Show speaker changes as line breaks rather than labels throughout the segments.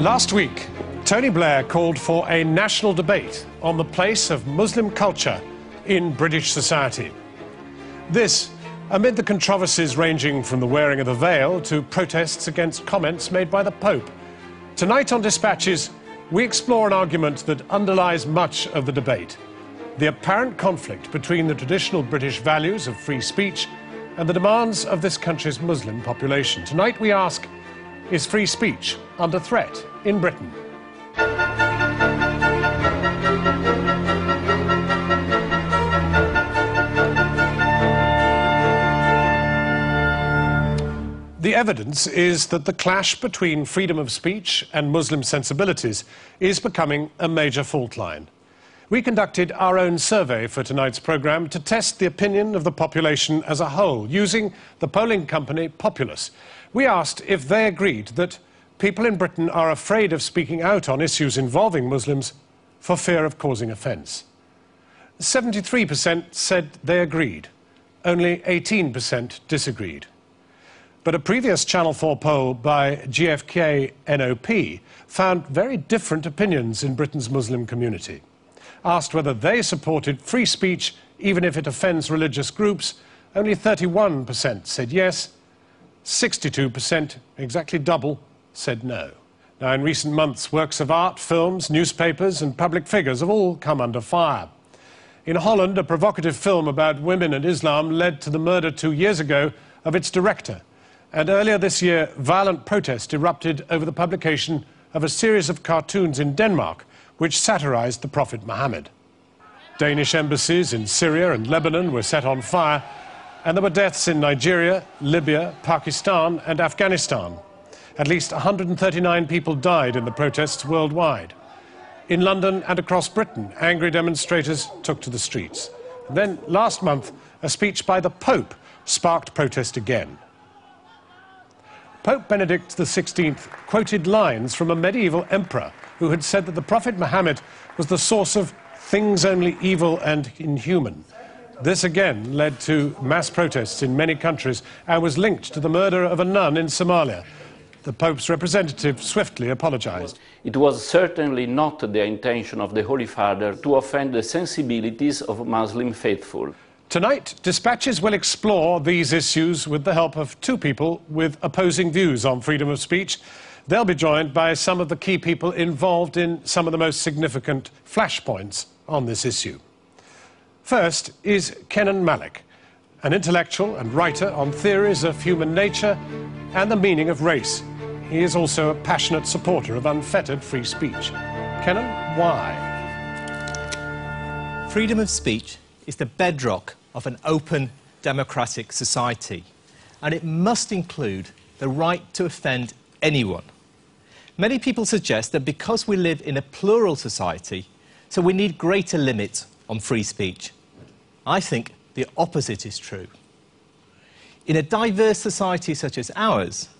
Last week, Tony Blair called for a national debate on the place of Muslim culture in British society. This amid the controversies ranging from the wearing of the veil to protests against comments made by the Pope. Tonight on Dispatches, we explore an argument that underlies much of the debate the apparent conflict between the traditional British values of free speech and the demands of this country's Muslim population. Tonight we ask is free speech under threat in Britain? The evidence is that the clash between freedom of speech and Muslim sensibilities is becoming a major fault line. We conducted our own survey for tonight's programme to test the opinion of the population as a whole using the polling company Populus. We asked if they agreed that people in Britain are afraid of speaking out on issues involving Muslims for fear of causing offence. 73% said they agreed, only 18% disagreed. But a previous Channel 4 poll by GfK NOP found very different opinions in Britain's Muslim community. Asked whether they supported free speech even if it offends religious groups, only 31% said yes, 62%, exactly double, said no. Now, in recent months, works of art, films, newspapers, and public figures have all come under fire. In Holland, a provocative film about women and Islam led to the murder two years ago of its director. And earlier this year, violent protest erupted over the publication of a series of cartoons in Denmark which satirized the Prophet Muhammad. Danish embassies in Syria and Lebanon were set on fire, and there were deaths in Nigeria, Libya, Pakistan, and Afghanistan. At least 139 people died in the protests worldwide. In London and across Britain, angry demonstrators took to the streets. And then, last month, a speech by the Pope sparked protest again. Pope Benedict XVI quoted lines from a medieval emperor who had said that the Prophet Muhammad was the source of things only evil and inhuman. This again led to mass protests in many countries and was linked to the murder of a nun in Somalia. The Pope's representative swiftly apologized.
It was certainly not the intention of the Holy Father to offend the sensibilities of Muslim faithful.
Tonight, Dispatches will explore these issues with the help of two people with opposing views on freedom of speech. They'll be joined by some of the key people involved in some of the most significant flashpoints on this issue. First is Kenan Malik, an intellectual and writer on theories of human nature and the meaning of race. He is also a passionate supporter of unfettered free speech. Kenan, why?
Freedom of speech is the bedrock of an open democratic society, and it must include the right to offend anyone. Many people suggest that because we live in a plural society, so we need greater limits on free speech. I think the opposite is true. In a diverse society such as ours,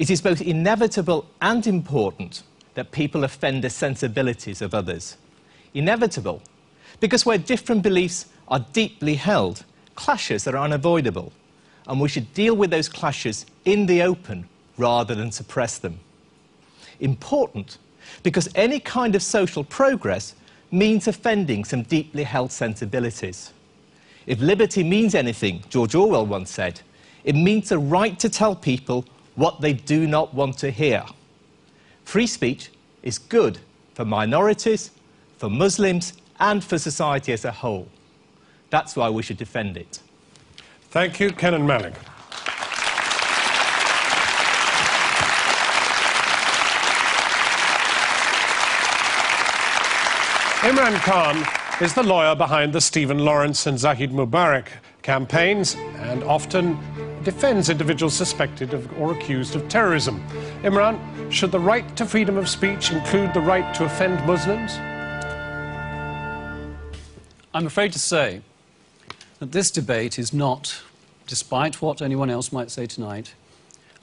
it is both inevitable and important that people offend the sensibilities of others. Inevitable, because where different beliefs are deeply held, clashes are unavoidable, and we should deal with those clashes in the open rather than suppress them. Important, because any kind of social progress means offending some deeply held sensibilities. If liberty means anything, George Orwell once said, it means the right to tell people what they do not want to hear. Free speech is good for minorities, for Muslims, and for society as a whole. That's why we should defend it.
Thank you, Kenan Malik. Imran Khan is the lawyer behind the Stephen Lawrence and Zahid Mubarak campaigns and often defends individuals suspected of or accused of terrorism. Imran, should the right to freedom of speech include the right to offend Muslims?
I'm afraid to say that this debate is not, despite what anyone else might say tonight,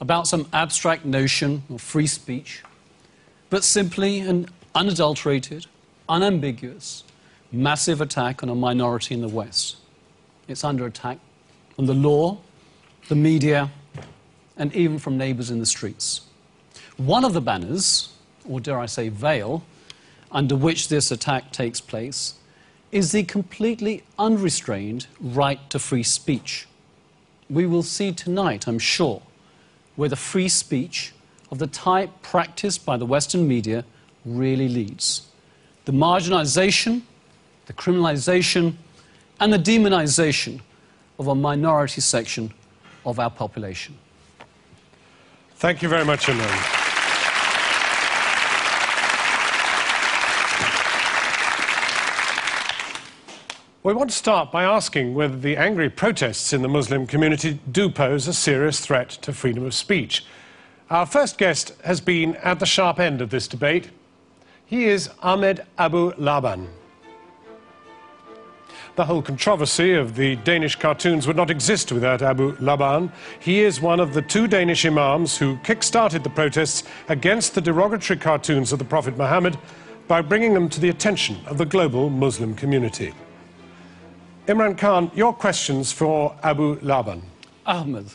about some abstract notion of free speech, but simply an unadulterated, unambiguous, massive attack on a minority in the West. It's under attack from the law, the media, and even from neighbors in the streets. One of the banners or dare I say veil, under which this attack takes place, is the completely unrestrained right to free speech. We will see tonight, I'm sure, where the free speech of the type practiced by the Western media really leads. The marginalization, the criminalization, and the demonization of a minority section of our population.
Thank you very much, Imran. We want to start by asking whether the angry protests in the Muslim community do pose a serious threat to freedom of speech. Our first guest has been at the sharp end of this debate. He is Ahmed Abu Laban. The whole controversy of the Danish cartoons would not exist without Abu Laban. He is one of the two Danish imams who kick-started the protests against the derogatory cartoons of the Prophet Muhammad by bringing them to the attention of the global Muslim community. Imran Khan, your questions for Abu Laban.
Ahmed,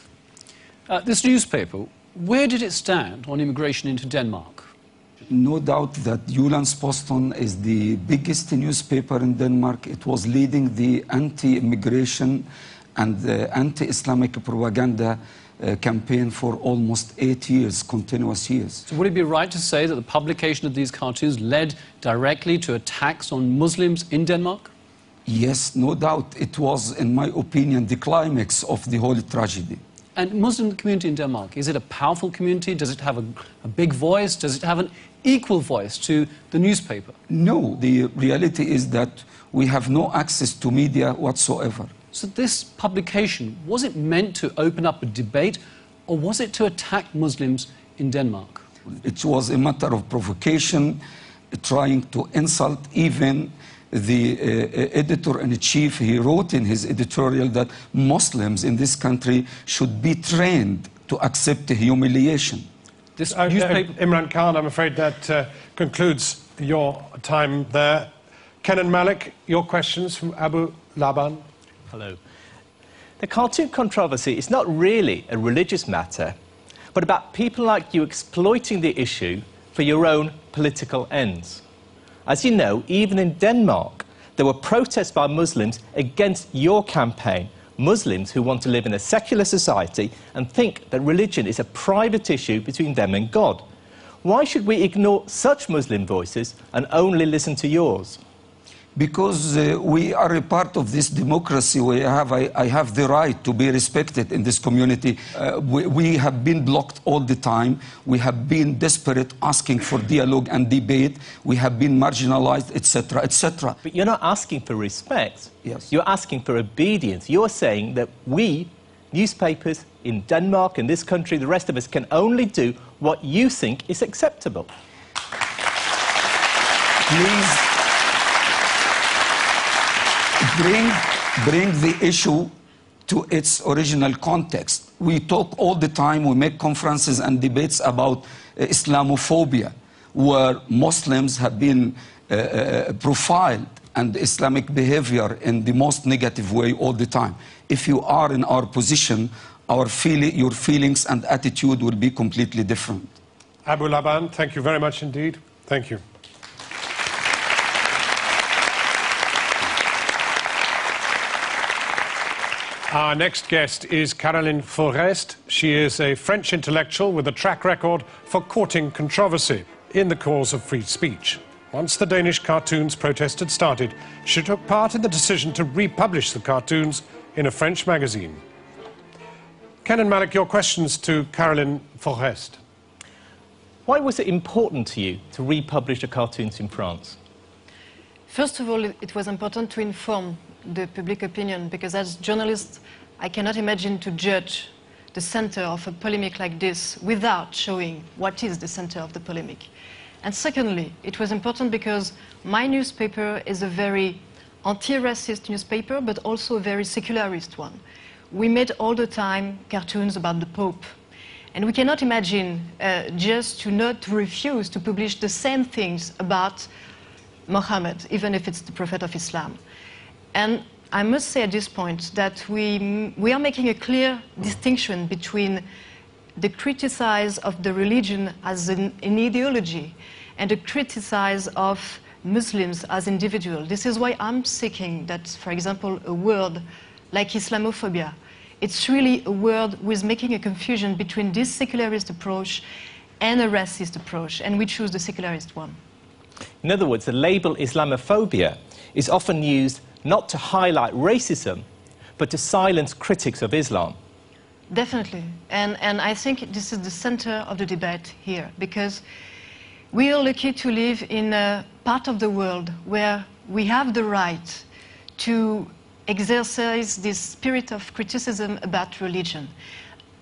uh, this newspaper, where did it stand on immigration into Denmark?
No doubt that Jyllands-Posten is the biggest newspaper in Denmark. It was leading the anti-immigration and anti-Islamic propaganda uh, campaign for almost eight years, continuous years.
So would it be right to say that the publication of these cartoons led directly to attacks on Muslims in Denmark?
Yes, no doubt. It was, in my opinion, the climax of the whole tragedy.
And Muslim community in Denmark, is it a powerful community? Does it have a, a, big voice? Does it have an equal voice to the newspaper?
No, the reality is that we have no access to media whatsoever.
So this publication, was it meant to open up a debate or was it to attack Muslims in Denmark?
It was a matter of provocation, trying to insult even the uh, editor in chief, he wrote in his editorial that Muslims in this country should be trained to accept humiliation.
This uh, newspaper... Imran Khan, I'm afraid that uh, concludes your time there. Kenan Malik, your questions from Abu Laban.
Hello. The cartoon controversy is not really a religious matter, but about people like you exploiting the issue for your own political ends. As you know, even in Denmark, there were protests by Muslims against your campaign. Muslims who want to live in a secular society and think that religion is a private issue between them and God. Why should we ignore such Muslim voices and only listen to yours?
Because uh, we are a part of this democracy. We have, I, I, have the right to be respected in this community. Uh, we, we, have been blocked all the time. We have been desperate, asking for dialogue and debate. We have been marginalized, etc., etc.
But you're not asking for respect.
Yes.
You're asking for obedience. You're saying that we, newspapers in Denmark, and this country, the rest of us, can only do what you think is acceptable.
Please bring, bring the issue to its original context. We talk all the time, we make conferences and debates about uh, Islamophobia, where Muslims have been uh, uh, profiled and Islamic behavior in the most negative way all the time. If you are in our position, our feel your feelings and attitude will be completely different.
Abu Laban, thank you very much indeed. Thank you. Our next guest is Caroline Fourest. She is a French intellectual with a track record for courting controversy in the cause of free speech. Once the Danish cartoons protest had started, she took part in the decision to republish the cartoons in a French magazine. Kenan Malik, your questions to Caroline Fourest.
Why was it important to you to republish the cartoons in France?
First of all, it was important to inform the public opinion because as journalists, I cannot imagine to judge the center of a polemic like this without showing what is the center of the polemic. And secondly, it was important because my newspaper is a very anti-racist newspaper, but also a very secularist one. We made all the time cartoons about the Pope. And we cannot imagine uh, just to not refuse to publish the same things about Muhammad, even if it's the Prophet of Islam. And I must say at this point that we, we are making a clear distinction between the criticize of the religion as an, an ideology and the criticize of Muslims as individuals. This is why I'm seeking that, for example, a word like Islamophobia, it's really a word with making a confusion between this secularist approach and a racist approach, and we choose the secularist one.
In other words, the label Islamophobia is often used not to highlight racism, but to silence critics of Islam.
Definitely. And, and I think this is the center of the debate here, because we are lucky to live in a part of the world where we have the right to exercise this spirit of criticism about religion.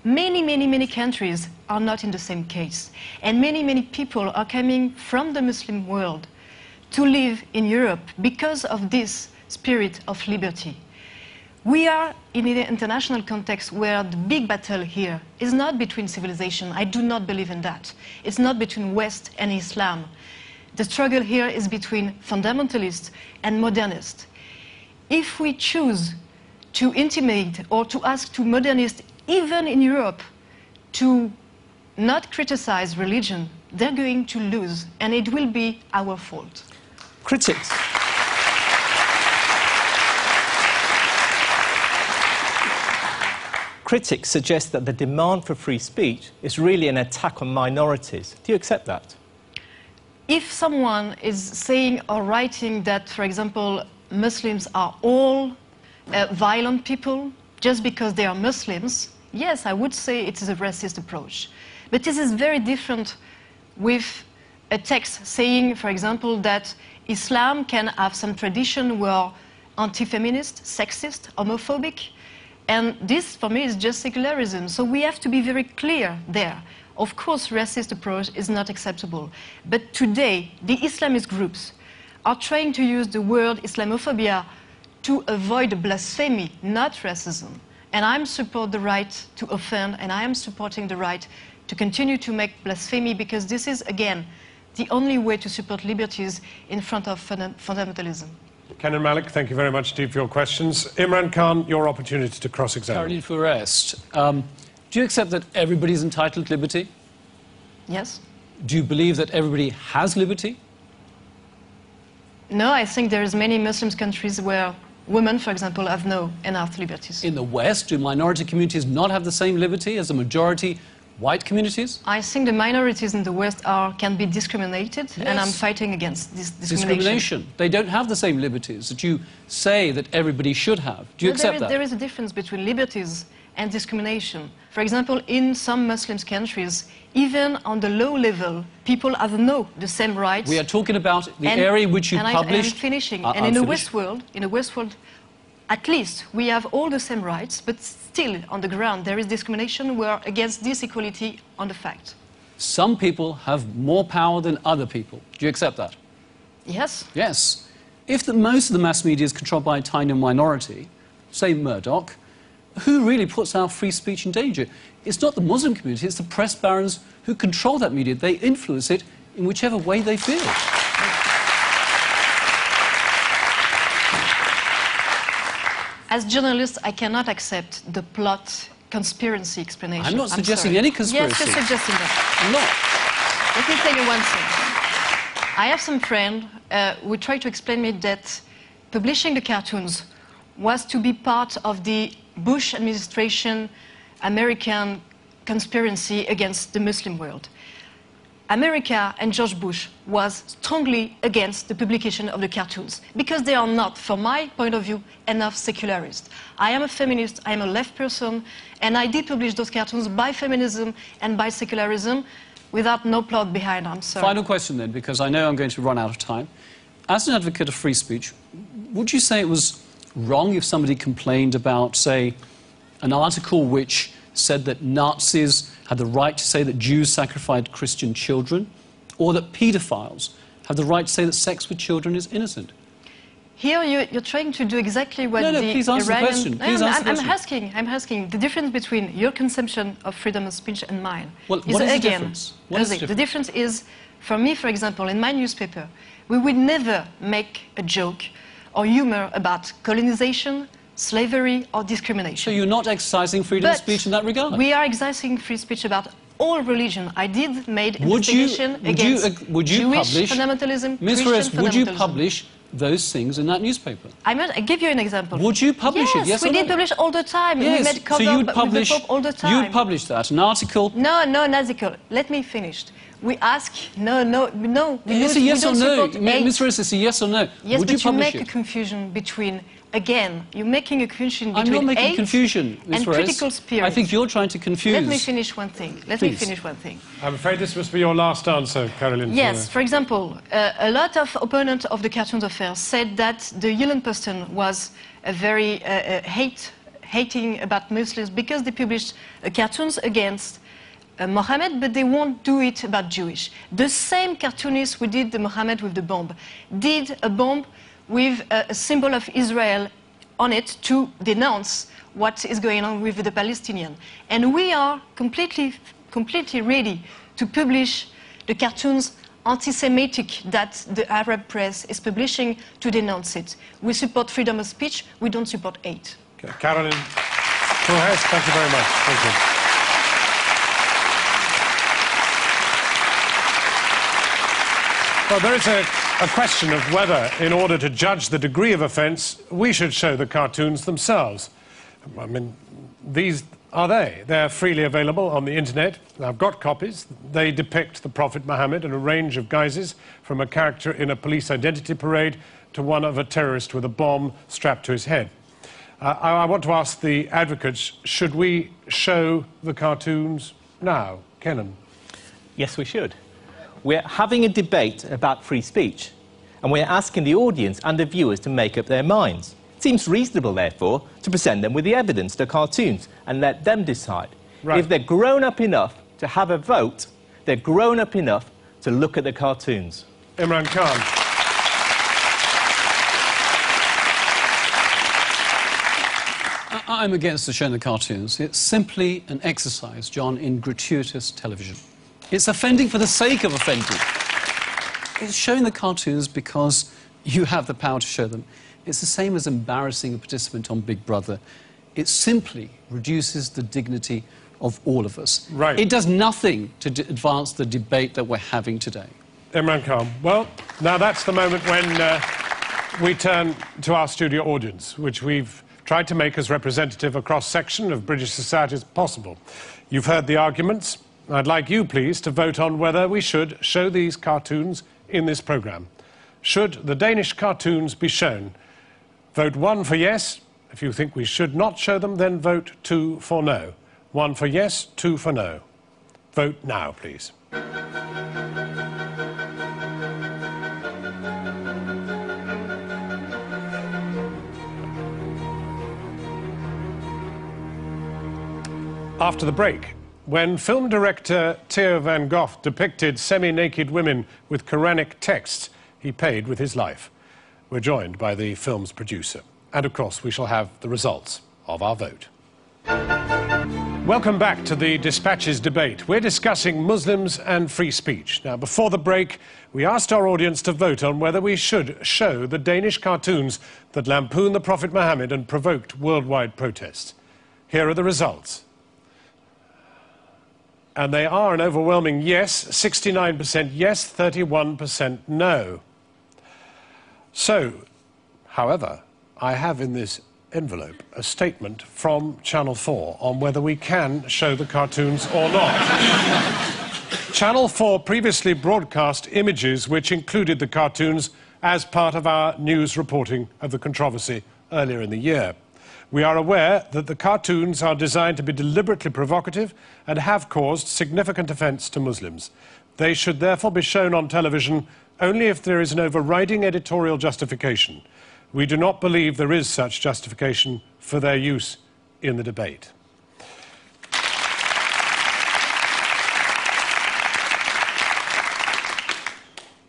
Many, many, many countries are not in the same case. And many, many people are coming from the Muslim world to live in Europe because of this spirit of liberty. We are in an international context where the big battle here is not between civilization. I do not believe in that. It's not between West and Islam. The struggle here is between fundamentalists and modernists. If we choose to intimate or to ask to modernists, even in Europe, to not criticize religion, they're going to lose, and it will be our fault.
Critics. Critics suggest that the demand for free speech is really an attack on minorities. Do you accept that?
If someone is saying or writing that, for example, Muslims are all uh, violent people just because they are Muslims, yes, I would say it is a racist approach. But this is very different with a text saying, for example, that Islam can have some tradition where anti-feminist, sexist, homophobic, and this, for me, is just secularism. So we have to be very clear there. Of course, racist approach is not acceptable. But today, the Islamist groups are trying to use the word Islamophobia to avoid blasphemy, not racism. And I'm support the right to offend, and I am supporting the right to continue to make blasphemy because this is, again, the only way to support liberties in front of fundamentalism.
Kenan Malik, thank you very much indeed for your questions. Imran Khan, your opportunity to cross-examine.
Caroline Fourest, um, do you accept that everybody is entitled to liberty?
Yes.
Do you believe that everybody has liberty?
No, I think there is many Muslim countries where women, for example, have no enough liberties.
In the West, do minority communities not have the same liberty as the majority white communities?
I think the minorities in the West are, can be discriminated, yes. and I'm fighting against this discrimination.
Discrimination. They don't have the same liberties that you say that everybody should have. Do you
no,
accept
there is,
that?
There is a difference between liberties and discrimination. For example, in some Muslim countries, even on the low level, people have no the same rights.
We are talking about the and, area which you
and
published.
I, am finishing.
Uh,
and in the West world, in the West world, at least we have all the same rights, but still on the ground there is discrimination where against this equality on the fact.
Some people have more power than other people. Do you accept that?
Yes.
Yes. If the, most of the mass media is controlled by a tiny minority, say Murdoch, who really puts our free speech in danger? It's not the Muslim community, it's the press barons who control that media. They influence it in whichever way they feel.
As journalists, I cannot accept the plot conspiracy explanation.
I'm not suggesting any conspiracy.
Yes, you're suggesting that.
I'm not.
Let me tell you one thing. I have some friend uh, who tried to explain me that publishing the cartoons was to be part of the Bush administration American conspiracy against the Muslim world. America and George Bush was strongly against the publication of the cartoons because they are not, from my point of view, enough secularist. I am a feminist, I am a left person, and I did publish those cartoons by feminism and by secularism without no plot behind them.
Final question then, because I know I'm going to run out of time. As an advocate of free speech, would you say it was wrong if somebody complained about, say, an article which said that Nazis had the right to say that Jews sacrificed Christian children, or that paedophiles have the right to say that sex with children is innocent.
Here you, are trying to do exactly what
no, no,
the
please answer
Iranian...
The question. Please
I'm,
answer
I'm,
the
I'm asking, I'm asking the difference between your conception of freedom of speech and mine.
Well,
is,
what is
again,
the difference? What is the,
the
difference?
difference is, for me, for example, in my newspaper, we would never make a joke or humor about colonization, slavery or discrimination.
So you're not exercising freedom
but
of speech in that regard?
We are exercising free speech about all religion. I did made
Would you,
investigation
would you,
against
uh, would you
Jewish
publish,
fundamentalism,
Ms.
Christian
would you publish those things in that newspaper?
I mean, I give you an example.
Would you publish
yes,
it? Yes
we did
no?
publish all the time. we
Yes,
made cover
so you'd
with
publish,
all the time.
you'd publish that, an article.
No, no, Nazico. Let me finish. We ask, no, no, no. We
It's
don't-
a yes
we
or no.
support
Ma- Ms. Ferris, it's a yes or no.
Yes,
would
but
you
you,
publish
make a confusion between, again, you're making a confusion between I'm
not making
hate
confusion, Ms.
and
Ferris.
critical spirit.
I think you're trying to confuse.
Let me finish one thing. Let me finish one thing.
I'm afraid this must be your last answer, Caroline.
Yes, for example, uh, a lot of opponents of the cartoons affair said that the Jyllands-Posten was a very uh, uh, hate, hating about Muslims because they published uh, cartoons against uh, Mohammed, but they won't do it about Jewish. The same cartoonists who did the Mohammed with the bomb did a bomb with a, a symbol of Israel on it to denounce what is going on with the Palestinian. And we are completely, completely ready to publish the cartoons anti-Semitic that the Arab press is publishing to denounce it. We support freedom of speech, we don't support hate.
Okay, Caroline Fourest, thank you very much. Thank you. Well, there is a, a question of whether, in order to judge the degree of offence, we should show the cartoons themselves. I mean, these are they. They're freely available on the internet. I've got copies. They depict the Prophet Muhammad in a range of guises, from a character in a police identity parade to one of a terrorist with a bomb strapped to his head. Uh, I, I want to ask the advocates should we show the cartoons now? Kenan.
Yes, we should. We're having a debate about free speech, and we're asking the audience and the viewers to make up their minds. It seems reasonable, therefore, to present them with the evidence, the cartoons, and let them decide.
Right.
If they're grown up enough to have a vote, they're grown up enough to look at the cartoons.
Imran Khan.
I- I'm against the showing the cartoons. It's simply an exercise, John, in gratuitous television. It's offending for the sake of offending. It's showing the cartoons because you have the power to show them. It's the same as embarrassing a participant on Big Brother. It simply reduces the dignity of all of us.
Right.
It does nothing to advance the debate that we're having today.
Imran Khan. Well, now that's the moment when uh, we turn to our studio audience, which we've tried to make as representative a cross section of British society as possible. You've heard the arguments. I'd like you, please, to vote on whether we should show these cartoons in this programme. Should the Danish cartoons be shown? Vote one for yes. If you think we should not show them, then vote two for no. One for yes, two for no. Vote now, please. After the break, when film director Theo van Gogh depicted semi naked women with Quranic texts, he paid with his life. We're joined by the film's producer. And of course, we shall have the results of our vote. Welcome back to the Dispatches debate. We're discussing Muslims and free speech. Now, before the break, we asked our audience to vote on whether we should show the Danish cartoons that lampoon the Prophet Muhammad and provoked worldwide protests. Here are the results. And they are an overwhelming yes, 69% yes, 31% no. So, however, I have in this envelope a statement from Channel 4 on whether we can show the cartoons or not. Channel 4 previously broadcast images which included the cartoons as part of our news reporting of the controversy earlier in the year. We are aware that the cartoons are designed to be deliberately provocative and have caused significant offence to Muslims. They should therefore be shown on television only if there is an overriding editorial justification. We do not believe there is such justification for their use in the debate.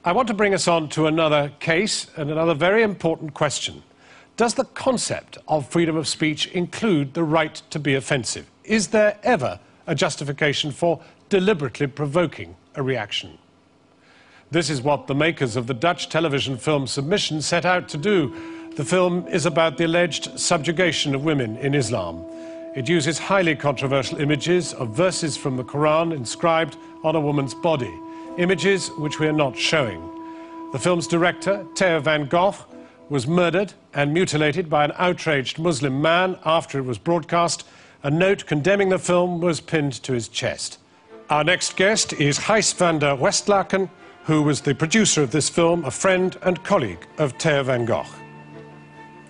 I want to bring us on to another case and another very important question. Does the concept of freedom of speech include the right to be offensive? Is there ever a justification for deliberately provoking a reaction? This is what the makers of the Dutch television film Submission set out to do. The film is about the alleged subjugation of women in Islam. It uses highly controversial images of verses from the Quran inscribed on a woman's body, images which we are not showing. The film's director, Theo van Gogh, was murdered and mutilated by an outraged Muslim man after it was broadcast. A note condemning the film was pinned to his chest. Our next guest is Gijs van der Westelaken, who was the producer of this film, a friend and colleague of Theo van Gogh.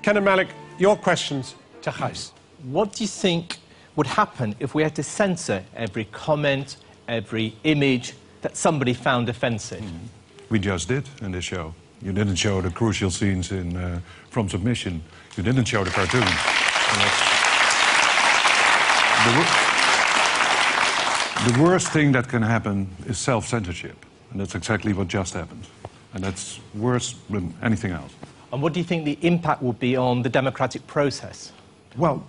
Kenan Malik, your questions to Gijs.
What do you think would happen if we had to censor every comment, every image that somebody found offensive? Hmm.
We just did in this show. You didn't show the crucial scenes in uh, From Submission. You didn't show the cartoon. The, wor- the worst thing that can happen is self-censorship. And that's exactly what just happened. And that's worse than anything else.
And what do you think the impact will be on the democratic process?
Well,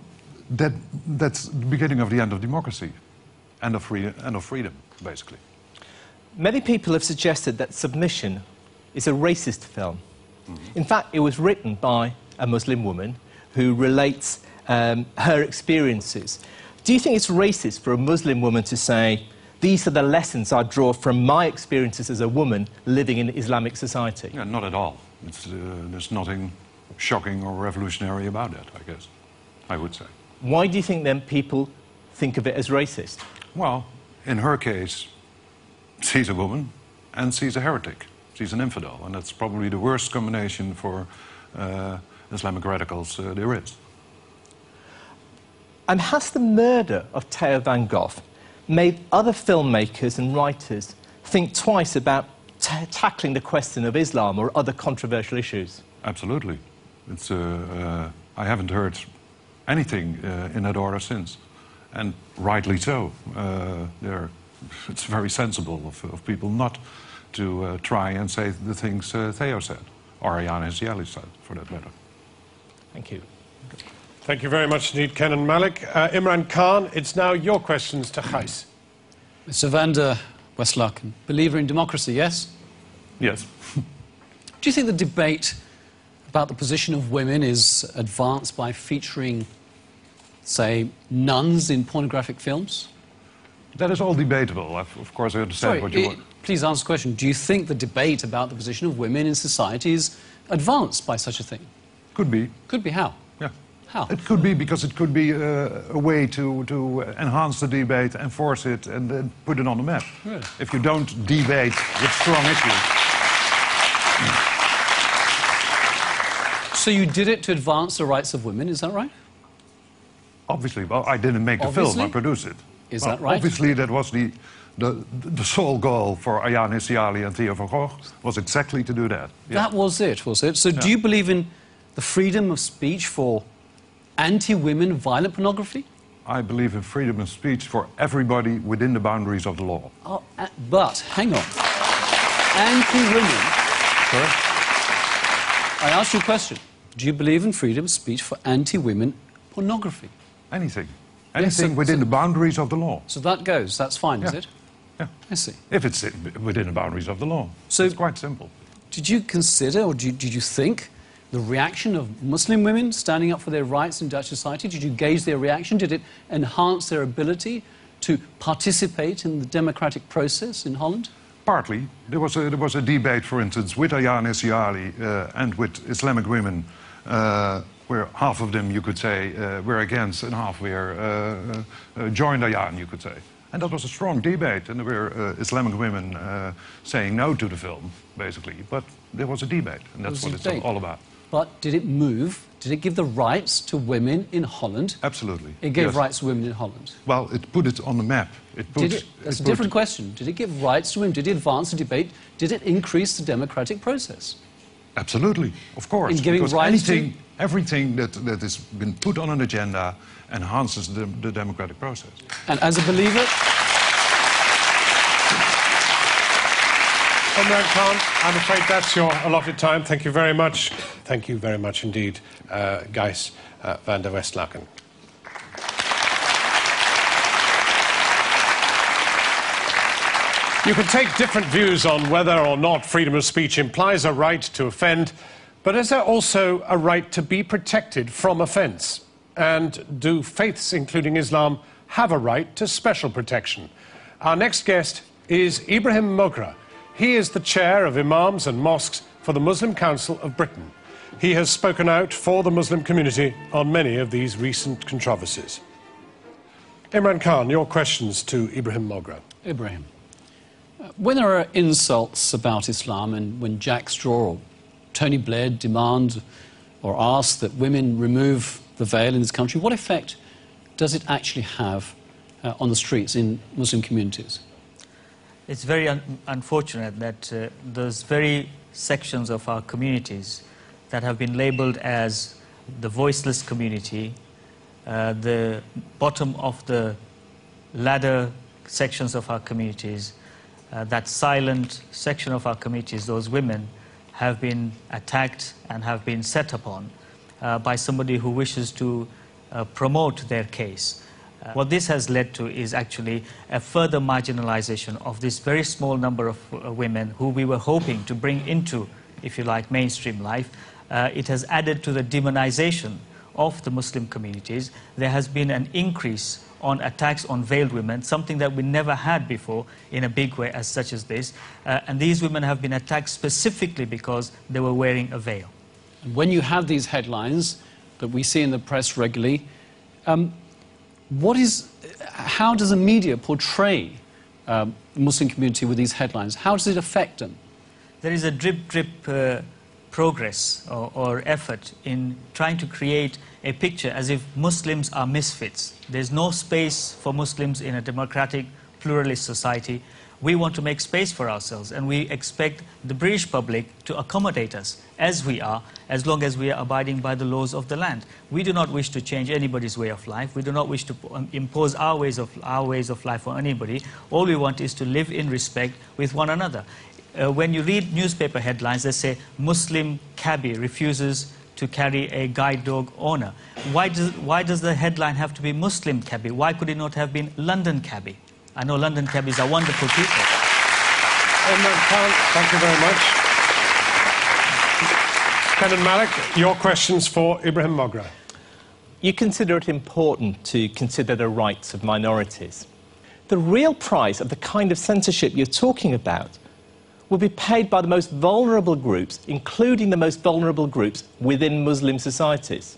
that, that's the beginning of the end of democracy. End of, free, end of freedom, basically.
Many people have suggested that Submission is a racist film. In fact, it was written by a Muslim woman who relates um, her experiences. Do you think it's racist for a Muslim woman to say, these are the lessons I draw from my experiences as a woman living in Islamic society?
Yeah, not at all. It's, uh, there's nothing shocking or revolutionary about that, I guess. I would say.
Why do you think then people think of it as racist?
Well, in her case, she's a woman and she's a heretic. She's an infidel, and that's probably the worst combination for uh, Islamic radicals uh, there is.
And has the murder of Theo van Gogh made other filmmakers and writers think twice about ta tackling the question of Islam or other controversial issues?
Absolutely. It's, uh, uh, I haven't heard anything uh, in that order since, and rightly so. Uh, it's very sensible of, of people not to uh, try and say the things uh, Theo said, or Ayaan Hirsi Ali said, for that matter.
Thank you.
Thank you very much indeed, Kenan Malik. Uh, Imran Khan, it's now your questions to Gijs.
Mr. van der Westelaken, believer in democracy, yes?
Yes.
Do you think the debate about the position of women is advanced by featuring, say, nuns in pornographic films?
That is all debatable. Of of course, I understand
Sorry,
what you
i-
want.
Please answer the question. Do you think the debate about the position of women in society is advanced by such a thing?
Could be,
Could be how?
yeah.
How?
It could be because it could be uh, a way to, to enhance the debate, enforce it, and then put it on the map.
Really?
If you don't debate with strong issues.
So you did it to advance the rights of women, is that right?
Obviously, well, I didn't make the
Obviously?
film, I produced it.
Is
Well,
that right?
Obviously, that was the, the, the sole goal for Ayaan Hirsi Ali and Theo van Gogh, was exactly to do that. Yeah.
That was it, was it? So do you believe in the freedom of speech for anti-women violent pornography?
I believe in freedom of speech for everybody within the boundaries of the law.
Oh, uh, but, hang on. Anti-women...
Sorry?
I asked you a question. Do you believe in freedom of speech for anti-women pornography?
Anything.
Yes,
Anything
so-
within
so-
the boundaries of the law.
So that goes, that's fine, is it?
Yeah.
I see.
If it's within the boundaries of the law.
So-
it's quite simple.
Did you consider, or did you, did you think, the reaction of Muslim women standing up for their rights in Dutch society? Did you gauge their reaction? Did it enhance their ability to participate in the democratic process in Holland?
Partly. There was a, there was a debate, for instance, with Ayaan Hirsi Ali uh, and with Islamic women, uh, where half of them, you could say, uh, were against and half were uh, uh, joined Ayaan, you could say. And that was a strong debate, and there were uh, Islamic women uh, saying no to the film, basically. But there was a debate, and that's what it's all-
debate.
all about.
But did it move? Did it give the rights to women in Holland?
Absolutely.
It gave
yes.
rights to women in Holland.
Well, it put it on the map. It put,
Did it, that's a
put-
different question. Did it give rights to women? Did it advance the debate? Did it increase the democratic process?
Absolutely, of course.
In giving rights to-
anything, everything that, that has been put on an agenda enhances the, the democratic process.
And as a believer,
Imran Khan, I'm afraid that's your allotted time. Thank you very much. Thank you very much indeed, uh, Gijs uh, van der Westelaken. You can take different views on whether or not freedom of speech implies a right to offend, but is there also a right to be protected from offence? And do faiths, including Islam, have a right to special protection? Our next guest is Ibrahim Mogra. He is the chair of Imams and Mosques for the Muslim Council of Britain. He has spoken out for the Muslim community on many of these recent controversies. Imran Khan, your questions to Ibrahim Mogra.
Ibrahim, uh, when there are insults about Islam and when Jack Straw Tony Blair demand or ask that women remove the veil in this country, what effect does it actually have uh, on the streets in Muslim communities?
It's very un unfortunate that uh, those very sections of our communities that have been labeled as the voiceless community, uh, the bottom of the ladder sections of our communities, uh, that silent section of our communities, those women, have been attacked and have been set upon uh, by somebody who wishes to uh, promote their case. Uh, what this has led to is actually a further marginalization of this very small number of uh, women who we were hoping to bring into, if you like, mainstream life. Uh, it has added to the demonization of the Muslim communities. There has been an increase on attacks on veiled women, something that we never had before in a big way as such as this. Uh, and these women have been attacked specifically because they were wearing a veil.
When you have these headlines that we see in the press regularly, um, what is, how does the media portray um, the Muslim community with these headlines? How does it affect them?
There is a drip drip uh, progress or, or, effort in trying to create a picture as if Muslims are misfits. There's no space for Muslims in a democratic, pluralist society. We want to make space for ourselves, and we expect the British public to accommodate us as we are, as long as we are abiding by the laws of the land. We do not wish to change anybody's way of life. We do not wish to um, impose our ways of, our ways of life on anybody. All we want is to live in respect with one another. Uh, when you read newspaper headlines, they say Muslim cabbie refuses to carry a guide dog owner. Why does, why does the headline have to be Muslim cabbie? Why could it not have been London cabbie? I know London cabbies are wonderful people.
Thank you very much. Kenan Malik, your questions for Ibrahim Mogra.
You consider it important to consider the rights of minorities. The real price of the kind of censorship you're talking about will be paid by the most vulnerable groups, including the most vulnerable groups within Muslim societies.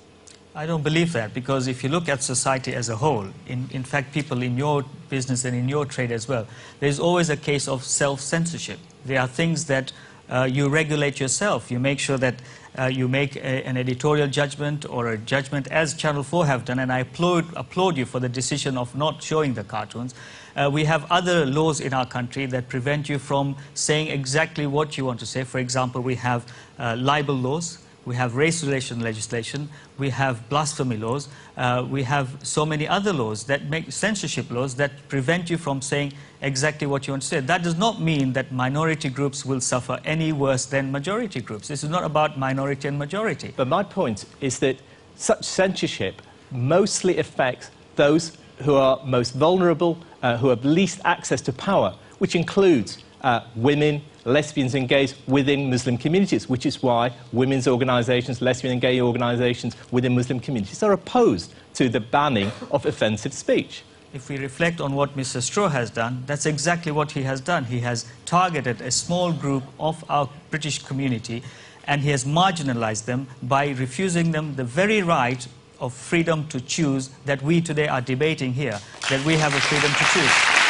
I don't believe that because if you look at society as a whole, in, in fact, people in your business and in your trade as well, there's always a case of self censorship. There are things that uh, you regulate yourself. You make sure that uh, you make a, an editorial judgment or a judgment as Channel 4 have done, and I applaud, applaud you for the decision of not showing the cartoons. Uh, we have other laws in our country that prevent you from saying exactly what you want to say. For example, we have uh, libel laws, we have race relation legislation, we have blasphemy laws, uh, we have so many other laws that make censorship laws that prevent you from saying exactly what you want to say. That does not mean that minority groups will suffer any worse than majority groups. This is not about minority and majority.
But my point is that such censorship mostly affects those who are most vulnerable, uh, who have least access to power, which includes uh, women, lesbians, and gays within Muslim communities, which is why women's organisations, lesbian and gay organisations within Muslim communities are opposed to the banning of offensive speech.
If we reflect on what Mr. Straw has done, that's exactly what he has done. He has targeted a small group of our British community and he has marginalized them by refusing them the very right of freedom to choose that we today are debating here, that we have a freedom to choose.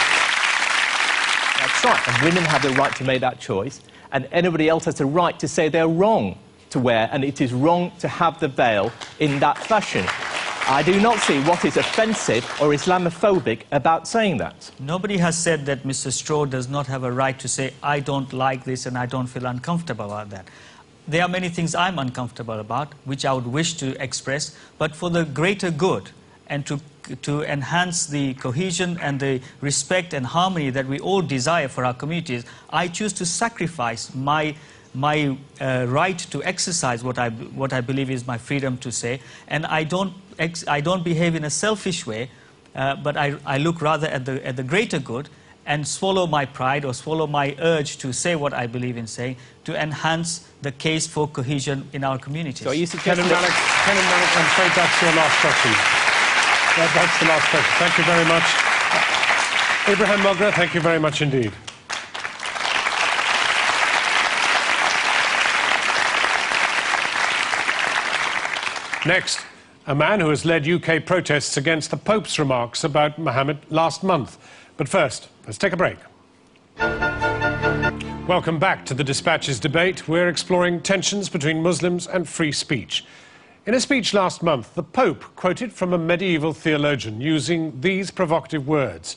Right. And women have the right to make that choice, and anybody else has the right to say they're wrong to wear, and it is wrong to have the veil in that fashion. I do not see what is offensive or Islamophobic about saying that.
Nobody has said that Mr. Straw does not have a right to say, I don't like this and I don't feel uncomfortable about that. There are many things I'm uncomfortable about, which I would wish to express, but for the greater good and to, to enhance the cohesion and the respect and harmony that we all desire for our communities, I choose to sacrifice my, my uh, right to exercise what I, what I believe is my freedom to say, and I don't, I don't behave in a selfish way, uh, but I, I look rather at the, at the greater good and swallow my pride or swallow my urge to say what I believe in saying to enhance the case for cohesion in our communities.
So are you
Kenan
suggesting
Malik, Kenan Malik, I'm afraid that's your last question. That, that's the last question. Thank you very much. Abraham Mogra, thank you very much indeed. Next, a man who has led UK protests against the Pope's remarks about Mohammed last month. But first, let's take a break. Welcome back to the Dispatches debate. We're exploring tensions between Muslims and free speech. In a speech last month, the Pope quoted from a medieval theologian using these provocative words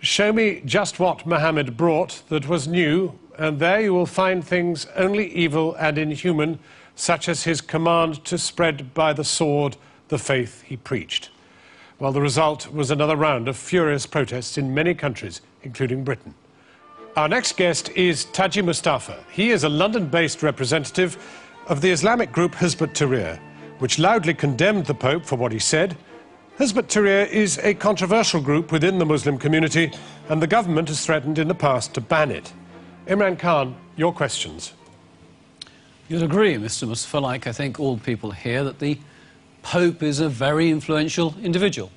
Show me just what Mohammed brought that was new, and there you will find things only evil and inhuman, such as his command to spread by the sword the faith he preached. Well, the result was another round of furious protests in many countries, including Britain. Our next guest is Taji Mustafa. He is a London based representative of the Islamic group Hizb ut Tahrir, which loudly condemned the Pope for what he said. Hizb ut Tahrir is a controversial group within the Muslim community, and the government has threatened in the past to ban it. Imran Khan, your questions.
You'd agree, Mr. Mustafa, like I think all people here, that the Pope is a very influential individual.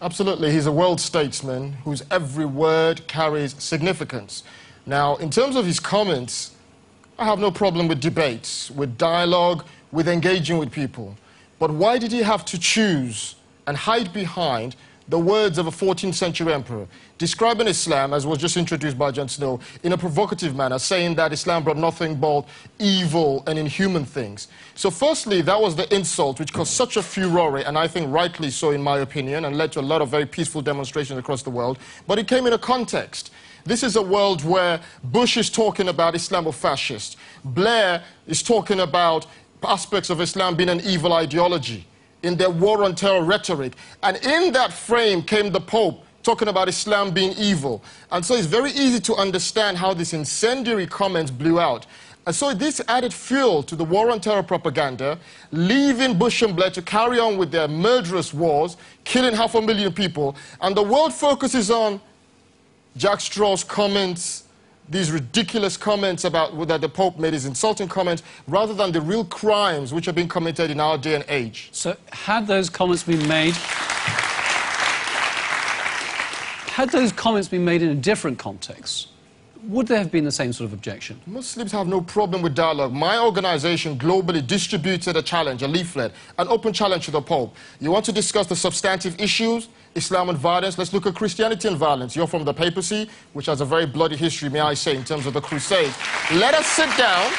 Absolutely. He's a world statesman whose every word carries significance. Now, in terms of his comments, I have no problem with debates, with dialogue, with engaging with people. But why did he have to choose and hide behind the words of a 14th century emperor, describing Islam, as was just introduced by Jon Snow, in a provocative manner, saying that Islam brought nothing but evil and inhuman things. So, firstly, that was the insult which caused such a furore, and I think rightly so, in my opinion, and led to a lot of very peaceful demonstrations across the world. But it came in a context. This is a world where Bush is talking about Islamofascist. Blair is talking about aspects of Islam being an evil ideology in their war on terror rhetoric. And in that frame came the Pope talking about Islam being evil. And so it's very easy to understand how these incendiary comments blew out. And so this added fuel to the war on terror propaganda, leaving Bush and Blair to carry on with their murderous wars, killing half a million people. And the world focuses on Jack Straw's comments, these ridiculous comments about that the Pope made, his insulting comments, rather than the real crimes which are being committed in our day and age.
So, had those comments been made, had those comments been made in a different context, would there have been the same sort of objection?
Muslims have no problem with dialogue. My organization globally distributed a challenge, a leaflet, an open challenge to the Pope. You want to discuss the substantive issues, Islam and violence? Let's look at Christianity and violence. You're from the papacy, which has a very bloody history, may I say, in terms of the crusades. Let us sit down.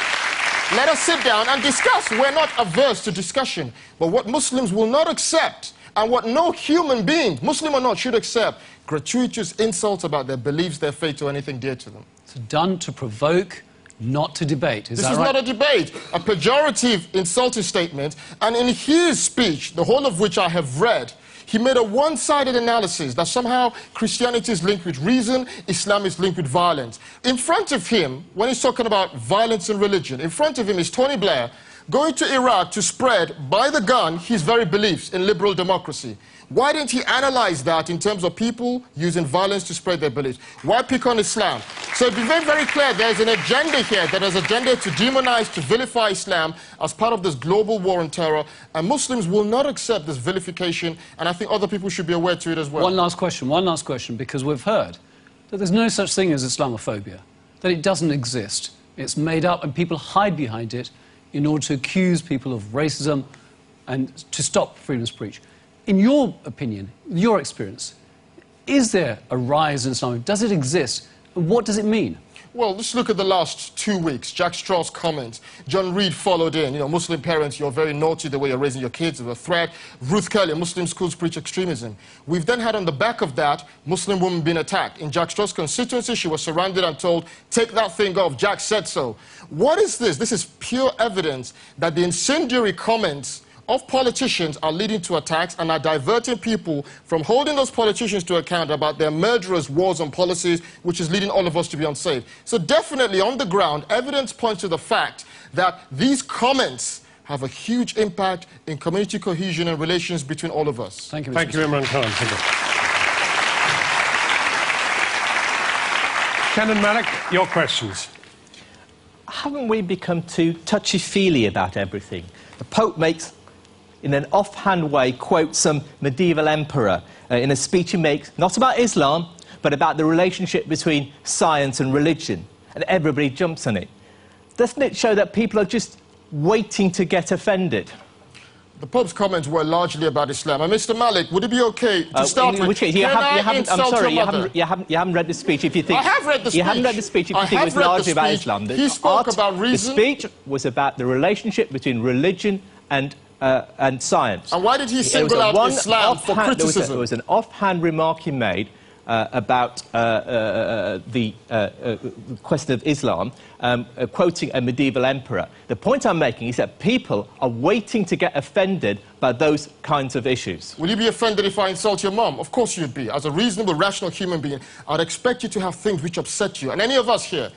Let us sit down and discuss. We're not averse to discussion. But what Muslims will not accept, and what no human being, Muslim or not, should accept, gratuitous insults about their beliefs, their faith, or anything dear to them.
It's done to provoke, not to debate. Is
this is
right?
not a debate, a pejorative, insulting statement. And in his speech, the whole of which I have read, he made a one sided analysis that somehow Christianity is linked with reason, Islam is linked with violence. In front of him, when he's talking about violence and religion, in front of him is Tony Blair going to Iraq to spread by the gun his very beliefs in liberal democracy. Why didn't he analyze that in terms of people using violence to spread their beliefs? Why pick on Islam? So be very, very clear there's an agenda here. There is an agenda to demonize, to vilify Islam as part of this global war on terror. And Muslims will not accept this vilification. And I think other people should be aware to it as well.
One last question, one last question, because we've heard that there's no such thing as Islamophobia, that it doesn't exist. It's made up and people hide behind it in order to accuse people of racism and to stop freedom of speech. In your opinion, your experience, is there a rise in Islam? Does it exist? What does it mean?
Well, let's look at the last two weeks. Jack Straw's comments. John Reid followed in. You know, Muslim parents, you're very naughty the way you're raising your kids. It's a threat. Ruth Kelly, Muslim schools preach extremism. We've then had on the back of that, Muslim woman being attacked. In Jack Straw's constituency, she was surrounded and told, take that thing off. Jack said so. What is this? This is pure evidence that the incendiary comments of politicians are leading to attacks and are diverting people from holding those politicians to account about their murderous wars and policies, which is leading all of us to be unsafe. So definitely on the ground, evidence points to the fact that these comments have a huge impact in community cohesion and relations between all of us.
Thank you, Mr.
Thank you, Imran Khan. Thank you. Kenan Malik, your questions.
Haven't we become too touchy-feely about everything? The Pope makes, in an offhand way, quote some medieval emperor uh, in a speech he makes, not about Islam, but about the relationship between science and religion. And everybody jumps on it. Doesn't it show that people are just waiting to get offended?
The Pope's comments were largely about Islam. And Mr. Malik, would it be okay to
Uh,
start
in
with?
which case, you, have,
I
you haven't, I'm sorry, you haven't, you, haven't, you haven't read the speech. If you think
I have read the speech,
You haven't read the speech. If
I
you think it was largely about. Islam. The
He spoke
art-
about reason.
The speech was about the relationship between religion and uh, and science.
And why did he single out
one
Islam for
offhand- there was a-
criticism?
There was, an offhand remark he made uh, about uh, uh, the uh, uh, question of Islam, um, uh, quoting a medieval emperor. The point I'm making is that people are waiting to get offended by those kinds of issues.
Will you be offended if I insult your mom? Of course you'd be. As a reasonable, rational human being, I'd expect you to have things which upset you. And any of us here,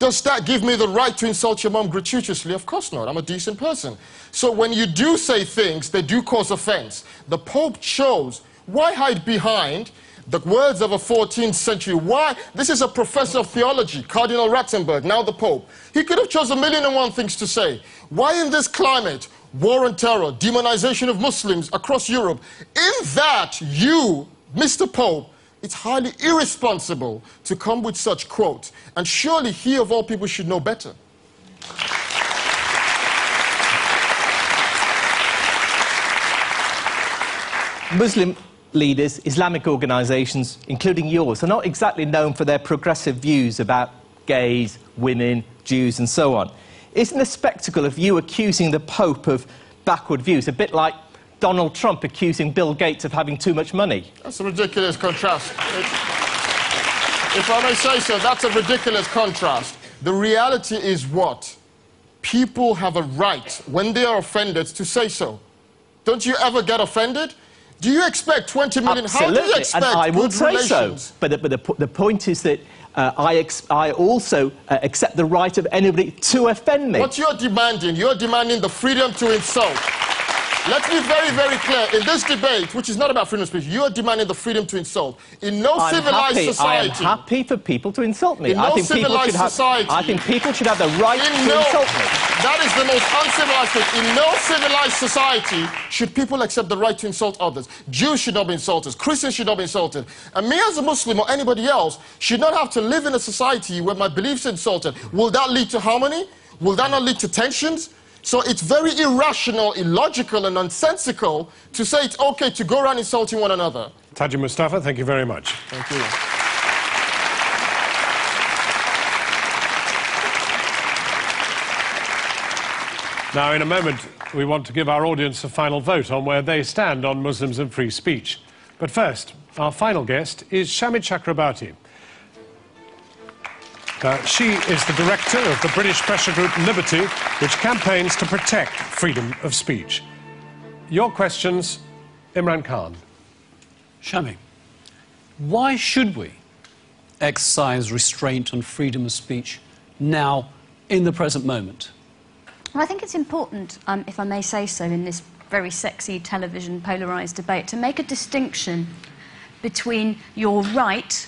does that give me the right to insult your mom gratuitously? Of course not. I'm a decent person. So when you do say things that do cause offense, the Pope chose, why hide behind the words of a 14th century? Why? This is a professor of theology, Cardinal Ratzinger, now the Pope. He could have chosen a million and one things to say. Why in this climate, war and terror, demonization of Muslims across Europe, in that you, Mr. Pope, it's highly irresponsible to come with such quote. And surely he of all people should know better.
Muslim leaders, Islamic organisations, including yours, are not exactly known for their progressive views about gays, women, Jews, and so on. Isn't the spectacle of you accusing the Pope of backward views a bit like Donald Trump accusing Bill Gates of having too much money?
That's a ridiculous contrast. It- if I may say so, that's a ridiculous contrast. The reality is what? People have a right, when they are offended, to say so. Don't you ever get offended? Do you expect 20 million? How do you
Absolutely,
expect
and I will say
relations?
so. But, the, but the, the point is that uh, I, ex- I also uh, accept the right of anybody to offend me.
What you're demanding, you're demanding the freedom to insult. Let's be very, very clear. In this debate, which is not about freedom of speech, you're demanding the freedom to insult. In no
I'm
civilized
happy,
society,
I am happy for people to insult me.
In
I
no
think people
civilized
should have.
society-
I think people should have the right to
no,
insult me.
that is the most uncivilized thing. In no civilized society should people accept the right to insult others. Jews should not be insulted. Christians should not be insulted. And me as a Muslim or anybody else should not have to live in a society where my beliefs are insulted. Will that lead to harmony? Will that not lead to tensions? So it's very irrational, illogical, and nonsensical to say it's okay to go around insulting one another.
Taji Mustafa, thank you very much.
Thank you.
Now, in a moment, we want to give our audience a final vote on where they stand on Muslims and free speech. But first, our final guest is Shami Chakrabarti. Uh, she is the director of the British pressure group Liberty, which campaigns to protect freedom of speech. Your questions, Imran Khan.
Shami, why should we exercise restraint on freedom of speech now, in the present moment?
Well, I think it's important, um, if I may say so, in this very sexy television polarised debate, to make a distinction between your right,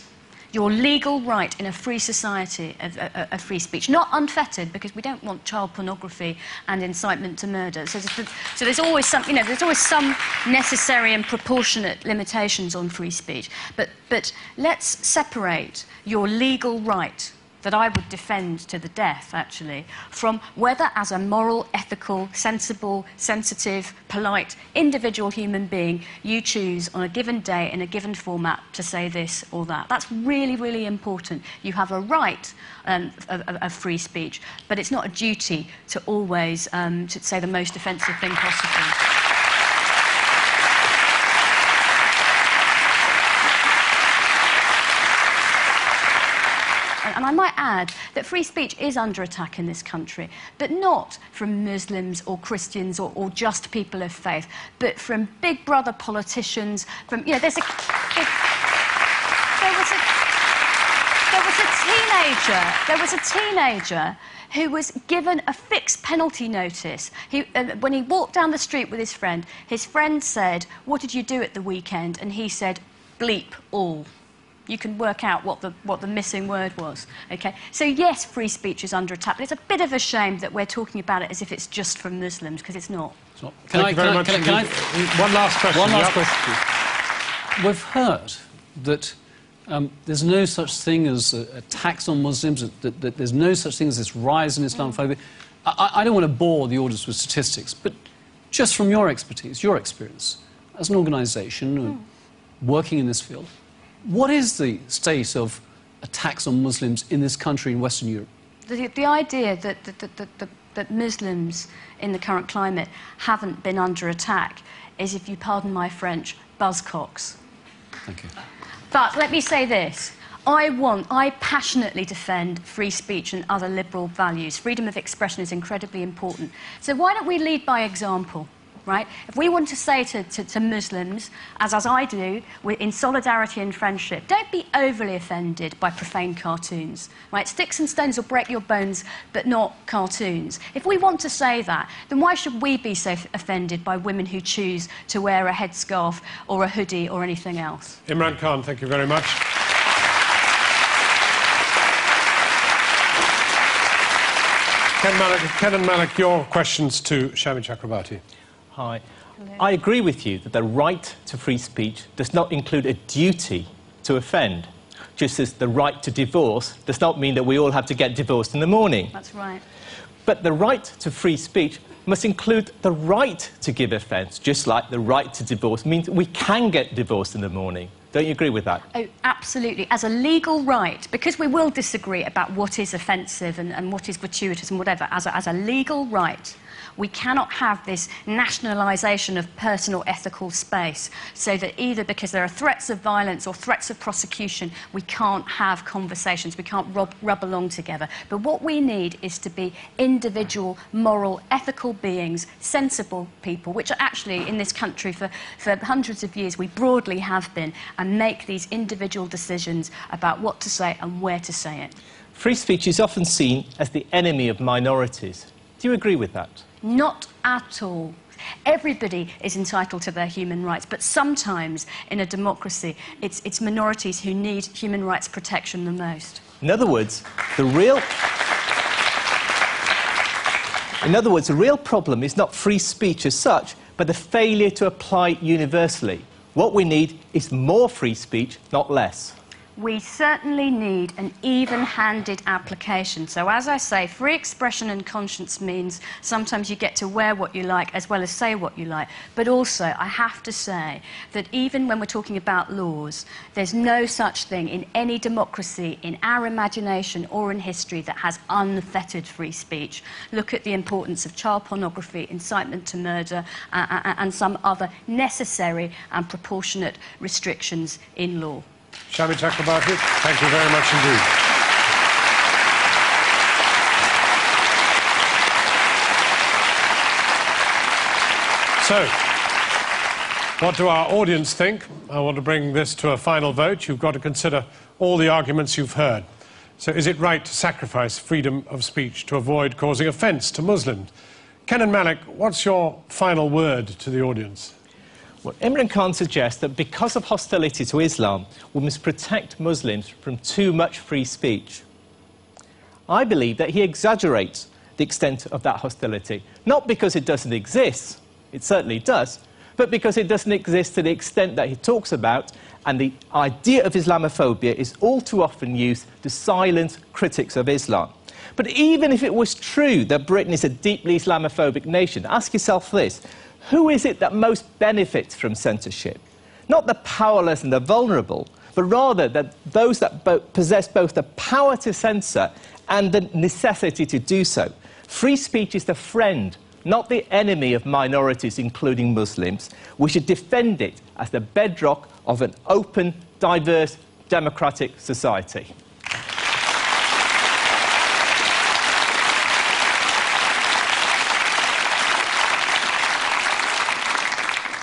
your legal right in a free society of, of, of free speech, not unfettered, because we don't want child pornography and incitement to murder. So, there's- so there's always some, you know, there's always some necessary and proportionate limitations on free speech. But, but let's separate your legal right that I would defend to the death, actually, from whether, as a moral, ethical, sensible, sensitive, polite, individual human being, you choose on a given day in a given format to say this or that. That's really, really important. You have a right um, of, of, free speech, but it's not a duty to always um, to say the most offensive thing possible. And, and I add that free speech is under attack in this country, but not from Muslims or Christians or, or just people of faith, but from big brother politicians, from, you know, there's a... There was a there was a teenager. There was a teenager who was given a fixed penalty notice. He, uh, when he walked down the street with his friend, his friend said, "What did you do at the weekend?" And he said, "Bleep all." You can work out what the, what the missing word was. Okay? So, yes, free speech is under attack, but it's a bit of a shame that we're talking about it as if it's just from Muslims, because it's not.
It's not.
Thank
I,
you very
can I-
much
can I- can I-
One last question.
One last
Yep.
question. We've heard that um, there's no such thing as uh, attacks on Muslims, that, that, that there's no such thing as this rise in Islamophobia. I, I- I don't want to bore the audience with statistics, but just from your expertise, your experience, as an organisation uh, working in this field, what is the state of attacks on Muslims in this country in Western Europe?
The, the idea that, that, that, that, that, that Muslims in the current climate haven't been under attack is, if you pardon my French, buzzcocks.
Thank you.
But let me say this. I want, I passionately defend free speech and other liberal values. Freedom of expression is incredibly important. So why don't we lead by example, right? If we want to say to, to, to Muslims, as, as I do, in solidarity and friendship, don't be overly offended by profane cartoons, right? Sticks and stones will break your bones, but not cartoons. If we want to say that, then why should we be so offended by women who choose to wear a headscarf or a hoodie or anything else?
Imran Khan, thank you very much. Ken, Malik, Kenan Malik, your questions to Shami Chakrabarti.
Hi. I agree with you that the right to free speech does not include a duty to offend. Just as the right to divorce does not mean that we all have to get divorced in the morning.
That's right.
But the right to free speech must include the right to give offence, just like the right to divorce means we can get divorced in the morning. Don't you agree with that?
Oh, absolutely. As a legal right, because we will disagree about what is offensive and, and what is gratuitous and whatever, as a, as a legal right, we cannot have this nationalisation of personal ethical space so that either because there are threats of violence or threats of prosecution, we can't have conversations, we can't rub, rub along together. But what we need is to be individual, moral, ethical beings, sensible people, which are actually in this country for, for hundreds of years we broadly have been, and make these individual decisions about what to say and where to say it.
Free speech is often seen as the enemy of minorities. Do you agree with that?
Not at all. Everybody is entitled to their human rights, but sometimes in a democracy, it's, it's minorities who need human rights protection the most.
In other words, the real. In other words, the real problem is not free speech as such, but the failure to apply it universally. What we need is more free speech, not less.
We certainly need an even handed application. So, as I say, free expression and conscience means sometimes you get to wear what you like as well as say what you like. But also, I have to say that even when we're talking about laws, there's no such thing in any democracy, in our imagination or in history, that has unfettered free speech. Look at the importance of child pornography, incitement to murder, uh, uh, and some other necessary and proportionate restrictions in law.
Shami Chakrabarti, thank you very much indeed. So, what do our audience think? I want to bring this to a final vote. You've got to consider all the arguments you've heard. So, is it right to sacrifice freedom of speech to avoid causing offence to Muslims? Kenan Malik, what's your final word to the audience?
Well, Imran Khan suggests that because of hostility to Islam, we must protect Muslims from too much free speech. I believe that he exaggerates the extent of that hostility, not because it doesn't exist, it certainly does, but because it doesn't exist to the extent that he talks about, and the idea of Islamophobia is all too often used to silence critics of Islam. But even if it was true that Britain is a deeply Islamophobic nation, ask yourself this who is it that most benefits from censorship? Not the powerless and the vulnerable, but rather that those that bo- possess both the power to censor and the necessity to do so. Free speech is the friend, not the enemy of minorities, including Muslims. We should defend it as the bedrock of an open, diverse, democratic society.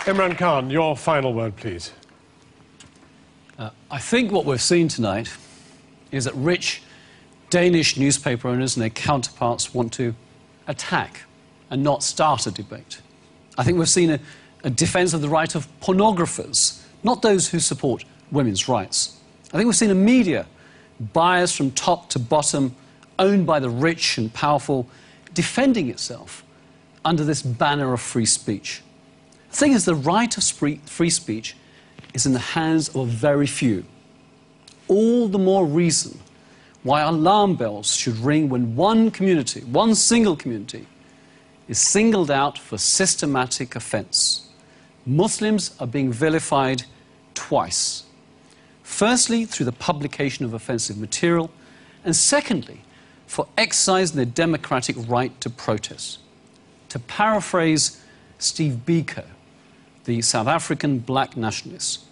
Imran Khan, your final word, please.
Uh, I think what we've seen tonight is that rich Danish newspaper owners and their counterparts want to attack and not start a debate. I think we've seen a, a defense of the right of pornographers, not those who support women's rights. I think we've seen a media biased from top to bottom, owned by the rich and powerful, defending itself under this banner of free speech. The thing is, the right of free speech is in the hands of a very few. All the more reason why alarm bells should ring when one community, one single community, is singled out for systematic offense. Muslims are being vilified twice. Firstly, through the publication of offensive material, and secondly, for exercising their democratic right to protest. To paraphrase Steve Biko, the South African black nationalists.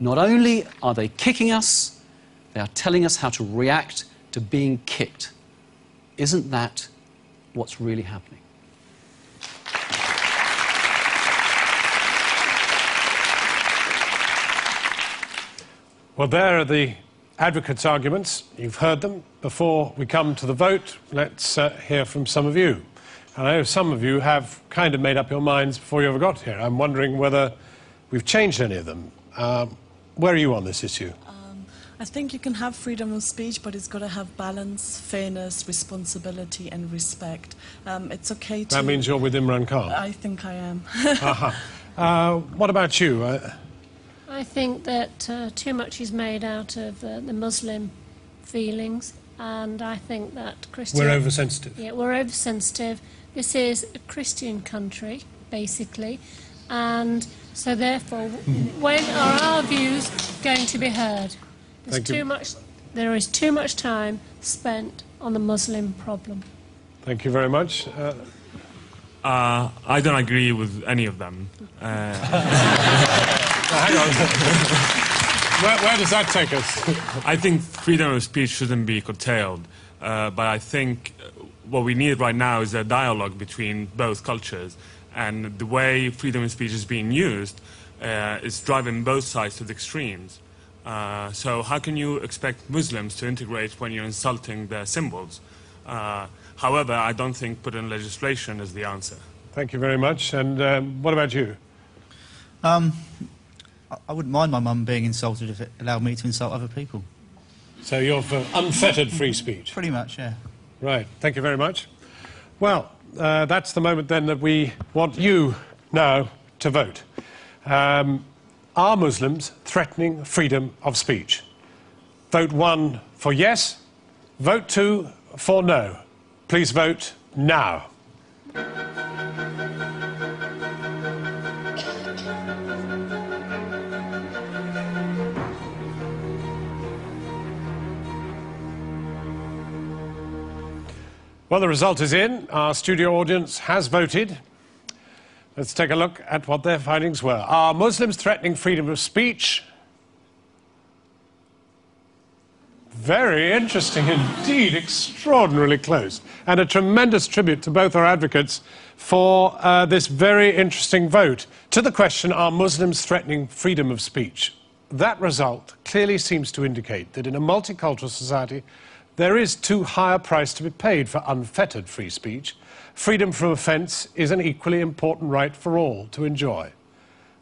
not only are they kicking us, they are telling us how to react to being kicked. Isn't that what's really happening?
Well, there are the advocates' arguments. You've heard them. Before we come to the vote, let's uh, hear from some of you. And I know some of you have kind of made up your minds before you ever got here. I'm wondering whether we've changed any of them. Um, where are you on this issue?
Um, I think you can have freedom of speech, but it's got to have balance, fairness, responsibility, and respect. Um, it's okay to.
That means you're with Imran Khan.
I think I am.
uh-huh. uh, what about you? Uh,
I think that uh, too much is made out of uh, the Muslim feelings, and I think that Christian.
We're oversensitive.
Yeah, we're oversensitive. This is a Christian country, basically, and so therefore, when are our views going to be heard? There's
Thank
too
you.
much. There is too much time spent on the Muslim problem.
Thank you very much. Uh,
uh, I don't agree with any of them. Uh,
hang on. where, where, does that take us?
I think freedom of speech shouldn't be curtailed, uh, but I think what we need right now is a dialogue between both cultures. And the way freedom of speech is being used uh, is driving both sides to the extremes. Uh, so how can you expect Muslims to integrate when you're insulting their symbols? Uh, however, I don't think putting legislation is the answer.
Thank you very much. And um, what about you?
Um, I wouldn't mind my mum being insulted if it allowed me to insult other people.
So you're for unfettered free speech?
Pretty much, yeah.
Right. Thank you very much. Well, uh, that's the moment then that we want you now to vote. Um, are Muslims threatening freedom of speech? Vote one for yes, vote two for no. Please vote now. Well, the result is in. Our studio audience has voted. Let's take a look at what their findings were. Are Muslims threatening freedom of speech? Very interesting indeed, extraordinarily close. And a tremendous tribute to both our advocates for uh, this very interesting vote. To the question, are Muslims threatening freedom of speech? That result clearly seems to indicate that in a multicultural society, there is too high a price to be paid for unfettered free speech. Freedom from offence is an equally important right for all to enjoy.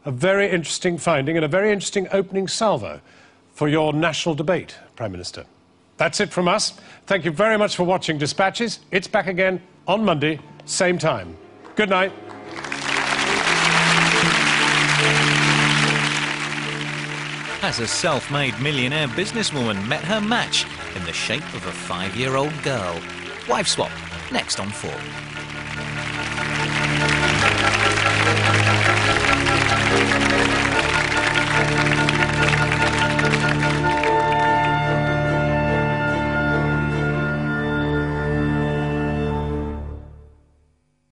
A very interesting finding and a very interesting opening salvo for your national debate, Prime Minister. That's it from us. Thank you very much for watching Dispatches. It's back again on Monday, same time. Good night.
As a self made millionaire businesswoman met her match in the shape of a five year old girl. Wife Swap, next on 4.